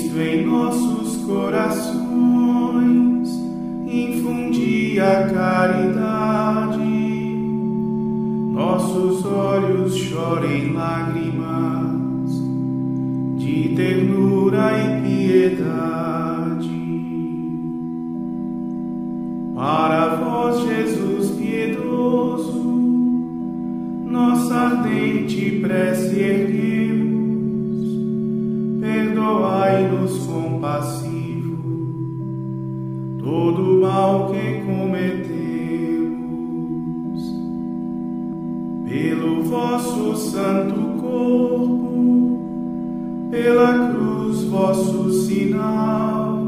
Cristo em nossos corações infundia a caridade, nossos olhos chorem lágrimas de ternura e piedade. Para vós, Jesus piedoso, nossa ardente prece erguemos sinal,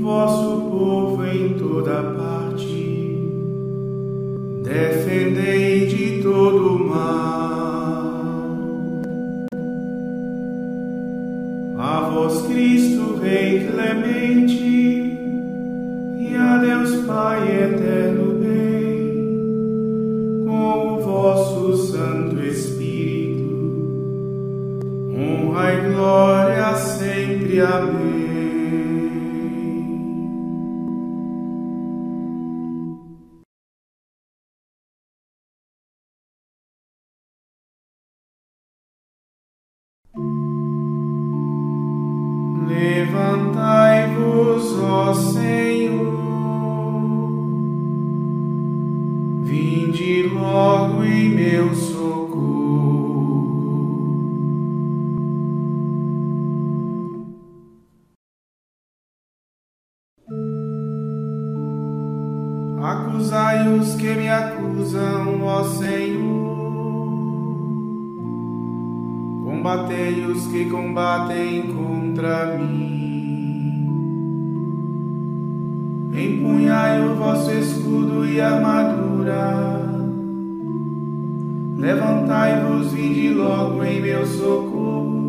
vosso povo em toda parte, defendei de todo mal. A vós, Cristo, Rei clemente, ó Senhor, vinde logo em meu socorro. Acusai os que me acusam, ó Senhor. Combatei os que combatem contra mim. empunhai o vosso escudo e armadura. Levantai-vos, vinde logo em meu socorro.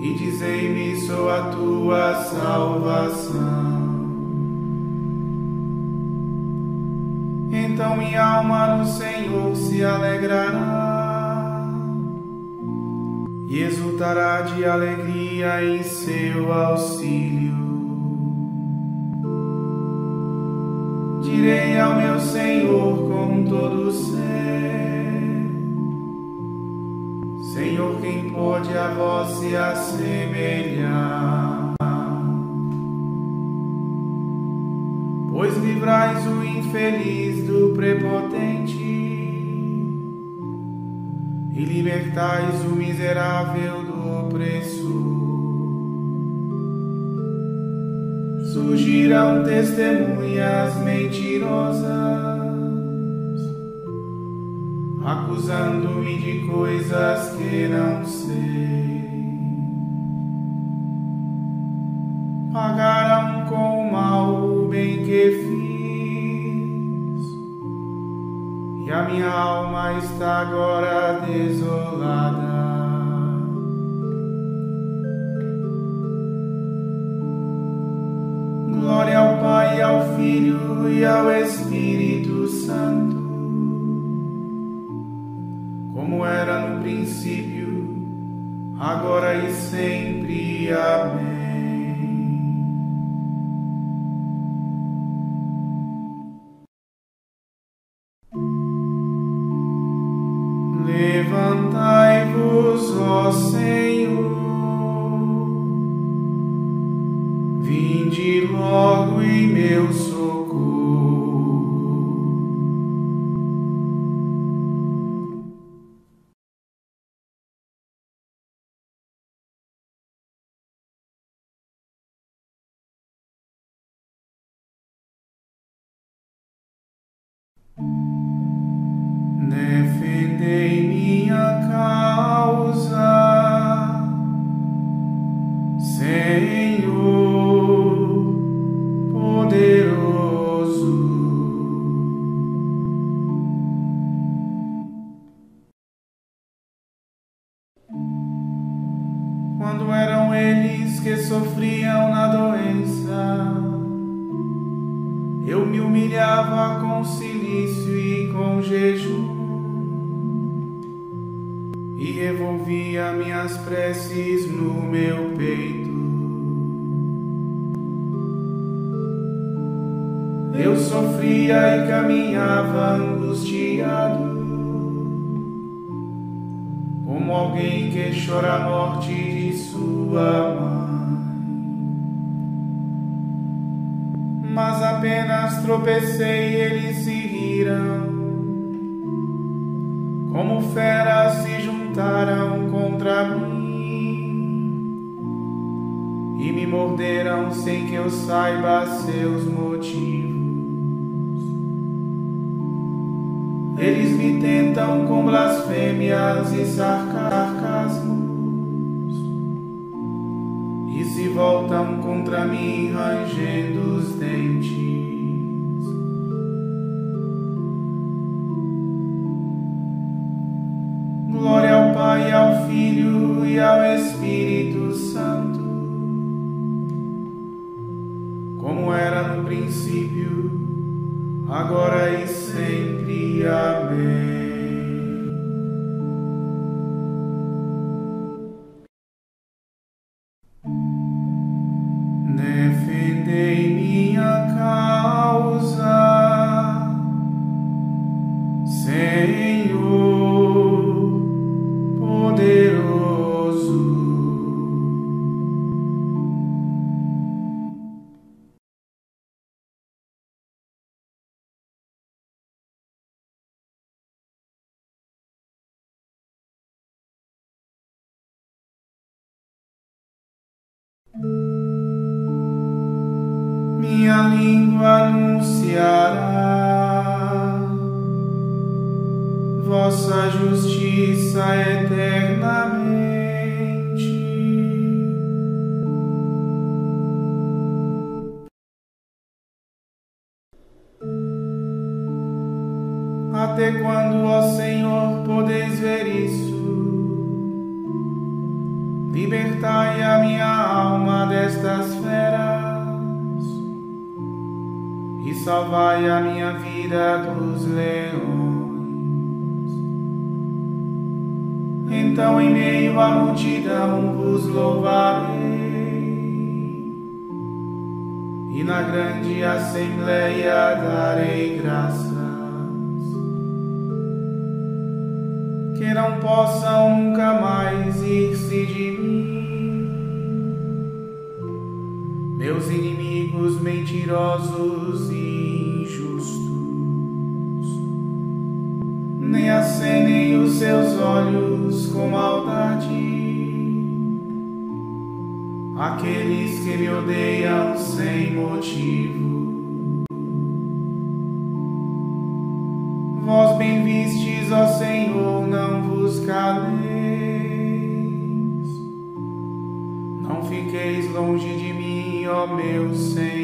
E dizei-me: sou a tua salvação. Então minha alma no Senhor se alegrará e exultará de alegria em seu auxílio. Direi ao meu Senhor com todo ser, Senhor, quem pode a vós se assemelhar? Pois livrais o infeliz do prepotente e libertais o miserável do opressor. Surgirão testemunhas mentirosas, acusando-me de coisas que não sei. Pagarão com o mal o bem que fiz, e a minha alma está agora desolada. Filho e ao Espírito Santo, como era no princípio, agora e sempre. Amém. Levantai-vos, Mas apenas tropecei e eles se riram, como feras se juntaram contra mim e me morderam sem que eu saiba seus motivos. Eles me tentam com blasfêmias e sarcasmos se voltam contra mim rangendo os dentes. Glória ao Pai, ao Filho e ao Espírito Santo, como era no princípio, agora e sempre. Amém. Salvai a minha vida dos leões. Então, em meio à multidão, vos louvarei, e na grande assembleia darei graças. Que não possam nunca mais ir-se de mim, meus inimigos mentirosos seus olhos com maldade. Aqueles que me odeiam sem motivo. Vós bem vistes, ó Senhor, não vos caleis. Não fiqueis longe de mim, ó meu Senhor.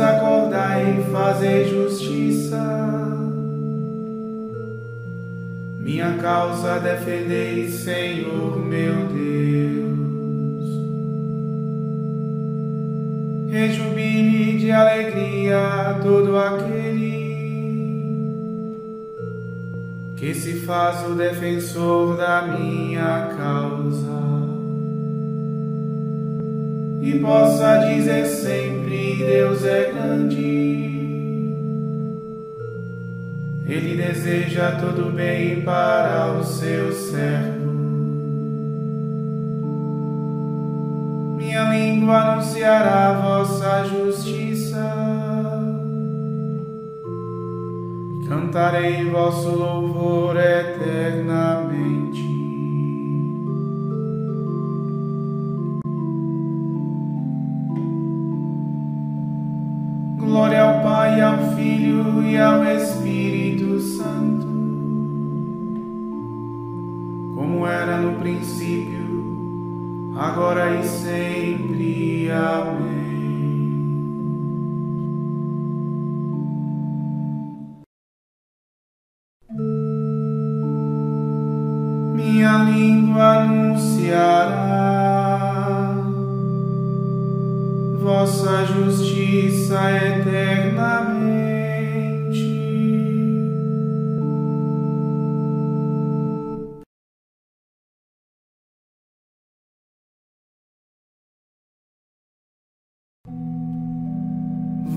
Acordai e fazei justiça. Minha causa defendei, Senhor meu Deus. Rejubile de alegria todo aquele que se faz o defensor da minha causa e possa dizer sempre: Deus é grande. Ele deseja todo bem para o seu servo. Minha língua anunciará vossa justiça. Cantarei vosso louvor eternamente. Filho e ao Espírito Santo, como era no princípio, agora e sempre. Amém. Minha língua anunciará vossa justiça eternamente.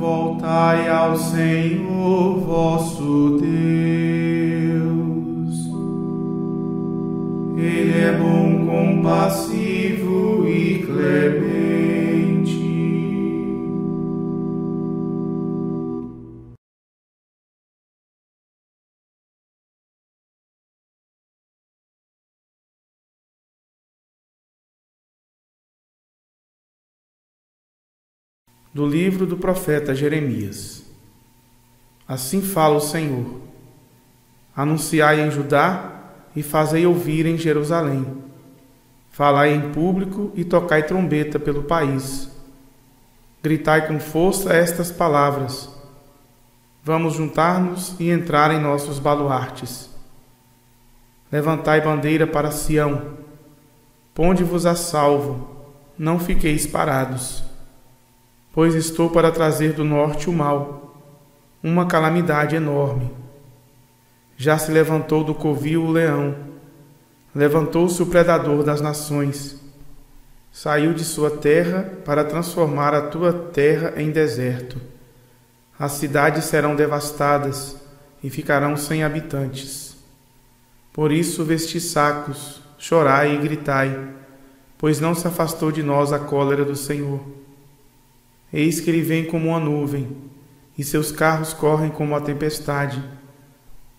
Voltai ao Senhor vosso Deus, Ele é bom, compassivo do livro do profeta Jeremias. Assim fala o Senhor: Anunciai em Judá e fazei ouvir em Jerusalém. Falai em público e tocai trombeta pelo país. Gritai com força estas palavras. Vamos juntar-nos e entrar em nossos baluartes. Levantai bandeira para Sião. Ponde-vos a salvo, não fiqueis parados pois estou para trazer do norte o mal, uma calamidade enorme. Já se levantou do covil o leão, levantou-se o predador das nações, saiu de sua terra para transformar a tua terra em deserto. As cidades serão devastadas e ficarão sem habitantes. Por isso vesti sacos, chorai e gritai, pois não se afastou de nós a cólera do Senhor Eis que ele vem como uma nuvem, e seus carros correm como a tempestade.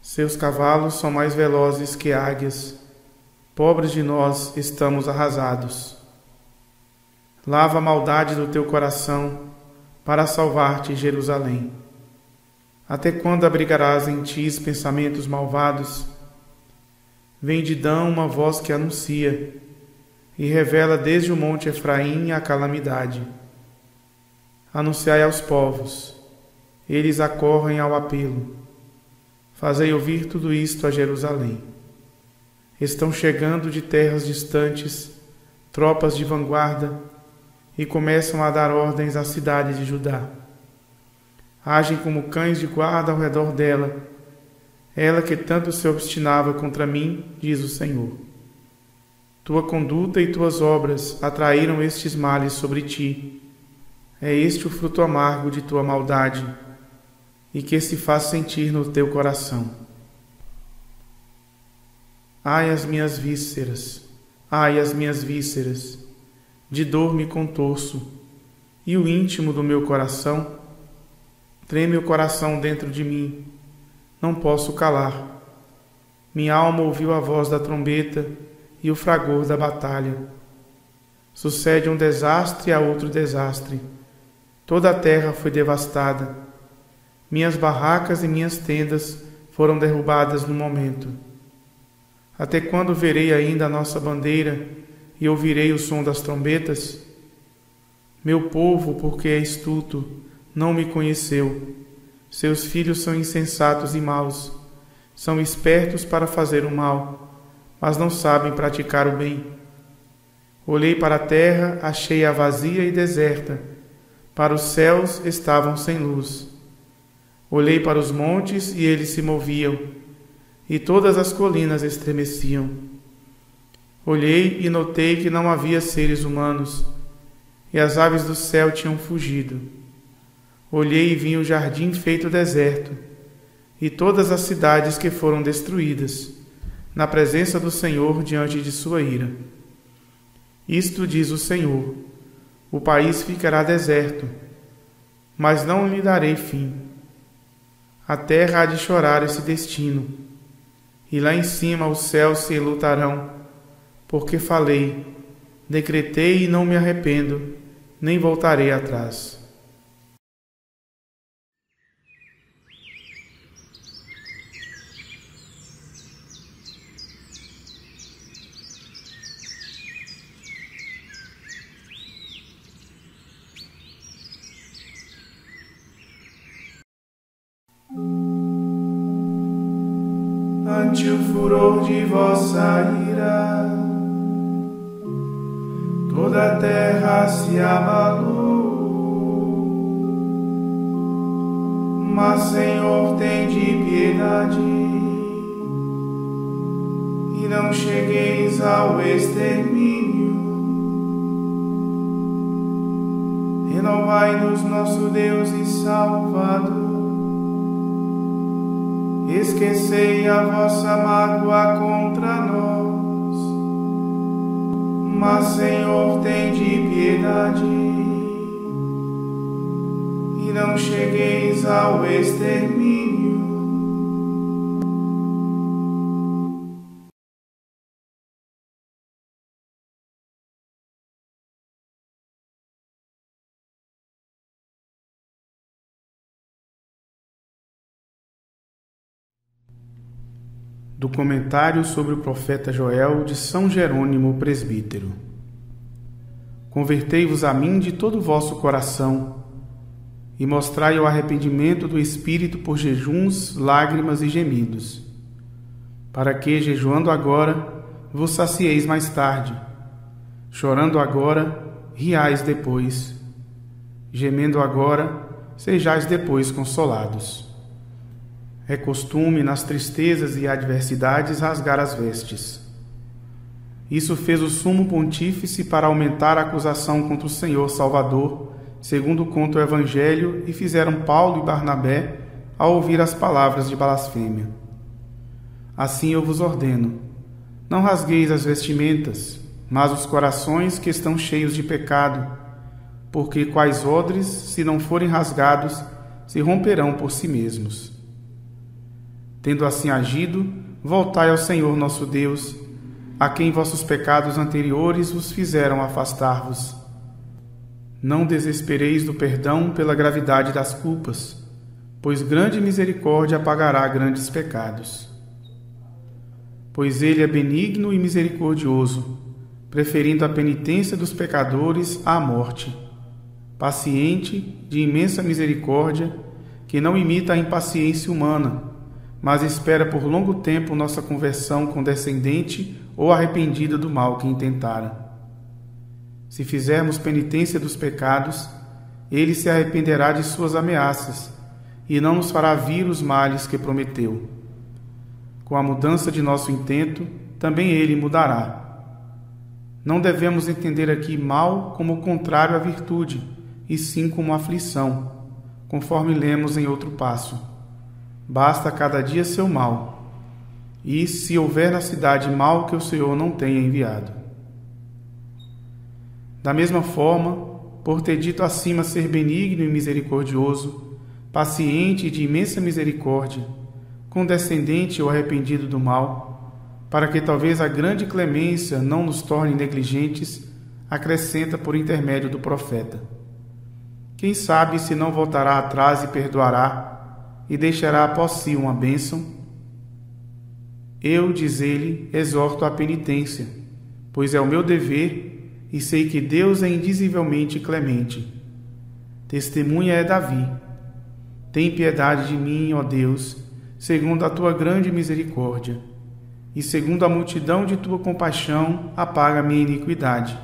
Seus cavalos são mais velozes que águias. Pobres de nós, estamos arrasados. Lava a maldade do teu coração, para salvar-te, Jerusalém. Até quando abrigarás em ti pensamentos malvados? Vem de Dão uma voz que anuncia, e revela desde o monte Efraim a calamidade anunciai aos povos, eles acorrem ao apelo. Fazei ouvir tudo isto a Jerusalém. Estão chegando de terras distantes tropas de vanguarda e começam a dar ordens à cidade de Judá. Agem como cães de guarda ao redor dela, ela que tanto se obstinava contra mim, diz o Senhor. Tua conduta e tuas obras atraíram estes males sobre ti. É este o fruto amargo de tua maldade e que se faz sentir no teu coração. Ai as minhas vísceras, ai as minhas vísceras, de dor me contorço, e o íntimo do meu coração, treme o coração dentro de mim, não posso calar. Minha alma ouviu a voz da trombeta e o fragor da batalha. Sucede um desastre a outro desastre. Toda a terra foi devastada minhas barracas e minhas tendas foram derrubadas no momento. Até quando verei ainda a nossa bandeira e ouvirei o som das trombetas? Meu povo, porque é estuto, não me conheceu. Seus filhos são insensatos e maus. São espertos para fazer o mal, mas não sabem praticar o bem. Olhei para a terra, achei-a vazia e deserta. Para os céus estavam sem luz. Olhei para os montes e eles se moviam, e todas as colinas estremeciam. Olhei e notei que não havia seres humanos, e as aves do céu tinham fugido. Olhei e vi o jardim feito deserto, e todas as cidades que foram destruídas, na presença do Senhor diante de sua ira. Isto diz o Senhor: o país ficará deserto, mas não lhe darei fim a terra há de chorar esse destino, e lá em cima os céus se lutarão, porque falei, decretei e não me arrependo, nem voltarei atrás. Ante o furor de vossa ira. Toda a terra se abalou, mas Senhor tem de piedade e não chegueis ao extermínio. Renovai-nos, nosso Deus e Salvador esquecei a vossa mágoa contra nós. Mas, Senhor, tem de piedade e não chegueis ao extermínio. Do comentário sobre o profeta Joel de São Jerônimo Presbítero. Convertei-vos a mim de todo o vosso coração e mostrai o arrependimento do espírito por jejuns, lágrimas e gemidos, para que, jejuando agora, vos sacieis mais tarde, chorando agora, riais depois, gemendo agora, sejais depois consolados. É costume, nas tristezas e adversidades, rasgar as vestes. Isso fez o sumo pontífice para aumentar a acusação contra o Senhor Salvador, segundo conta o Evangelho, e fizeram Paulo e Barnabé ao ouvir as palavras de blasfêmia. Assim eu vos ordeno: não rasgueis as vestimentas, mas os corações que estão cheios de pecado, porque quais odres, se não forem rasgados, se romperão por si mesmos. Tendo assim agido, voltai ao Senhor nosso Deus, a quem vossos pecados anteriores vos fizeram afastar-vos. Não desespereis do perdão pela gravidade das culpas, pois grande misericórdia apagará grandes pecados. Pois ele é benigno e misericordioso, preferindo a penitência dos pecadores à morte, paciente, de imensa misericórdia, que não imita a impaciência humana mas espera por longo tempo nossa conversão condescendente ou arrependida do mal que intentara. Se fizermos penitência dos pecados, ele se arrependerá de suas ameaças e não nos fará vir os males que prometeu. Com a mudança de nosso intento, também ele mudará. Não devemos entender aqui mal como contrário à virtude, e sim como aflição, conforme lemos em outro passo. Basta cada dia seu mal, e se houver na cidade mal que o Senhor não tenha enviado. Da mesma forma, por ter dito acima ser benigno e misericordioso, paciente e de imensa misericórdia, condescendente ou arrependido do mal, para que talvez a grande clemência não nos torne negligentes, acrescenta por intermédio do profeta. Quem sabe se não voltará atrás e perdoará, e deixará após si uma bênção? Eu, diz ele, exorto à penitência, pois é o meu dever e sei que Deus é indizivelmente clemente. Testemunha é Davi. Tem piedade de mim, ó Deus, segundo a tua grande misericórdia e segundo a multidão de tua compaixão, apaga minha iniquidade.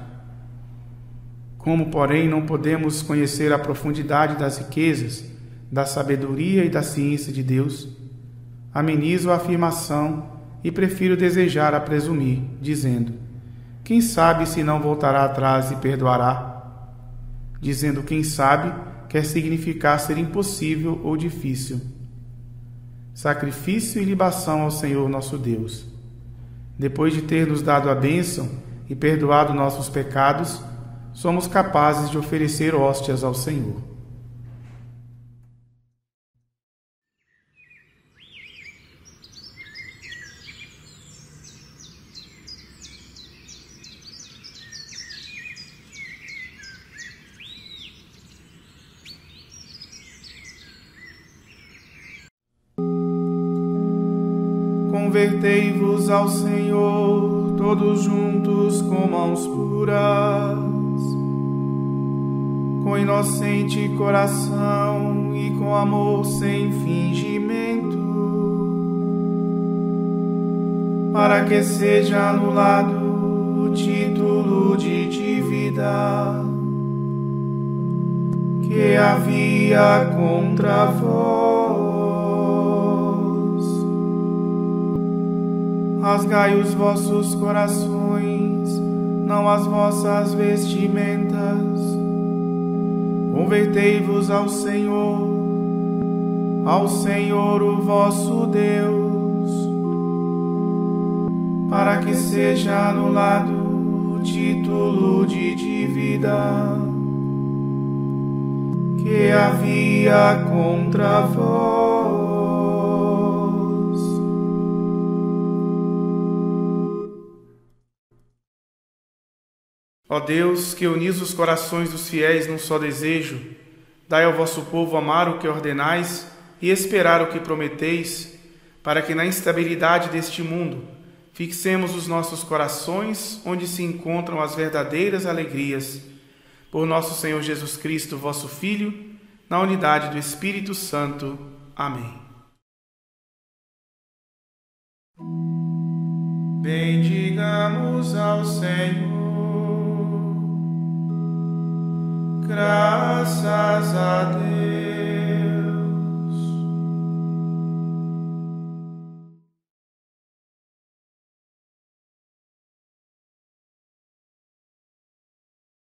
Como, porém, não podemos conhecer a profundidade das riquezas, da sabedoria e da ciência de Deus, amenizo a afirmação e prefiro desejar a presumir, dizendo: Quem sabe se não voltará atrás e perdoará? Dizendo quem sabe quer significar ser impossível ou difícil. Sacrifício e libação ao Senhor nosso Deus depois de ter nos dado a bênção e perdoado nossos pecados, somos capazes de oferecer hóstias ao Senhor. Ao Senhor, todos juntos com mãos puras, com inocente coração e com amor sem fingimento, para que seja anulado o título de dívida que havia contra vós rasgai os vossos corações, não as vossas vestimentas. Convertei-vos ao Senhor, ao Senhor o vosso Deus, para que seja anulado o título de dívida que havia contra vós. Ó Deus, que unis os corações dos fiéis num só desejo, dai ao vosso povo amar o que ordenais e esperar o que prometeis, para que na instabilidade deste mundo fixemos os nossos corações onde se encontram as verdadeiras alegrias. Por nosso Senhor Jesus Cristo, vosso Filho, na unidade do Espírito Santo. Amém. Bendigamos ao Senhor. graças a Deus.